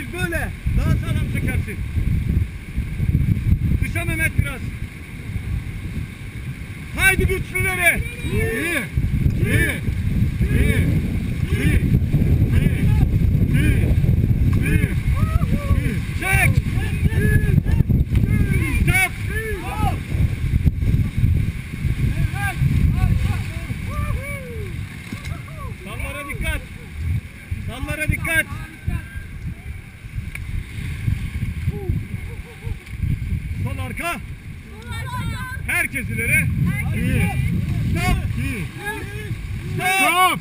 Düz böyle. Daha sağlam çekersin. Dışa Mehmet biraz. Haydi güçlüleri. İyi. İyi. İyi. İyi. İyi. İyi. Çek. Çek. Dallara dikkat. Dallara dikkat. Arka. Herkes ileri. Stop. İyi. Stop.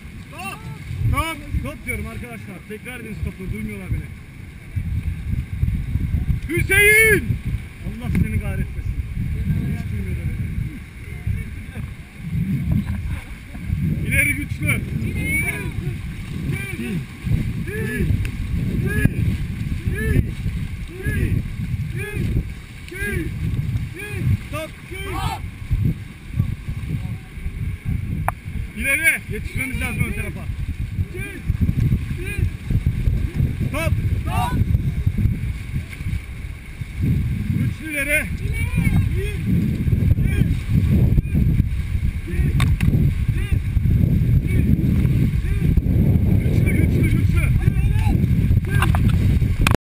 Stop. Stop diyorum arkadaşlar. Tekrar edin stopu. Duymuyorlar beni. Hüseyin. Allah seni kahretmesin. Hiç duymuyorlar beni. İleri güçlü. İyi. İyi. İyi. İyi. İyi. İyi. Stop. İleri. Yetişmemiz lazım ön tarafa. Stop.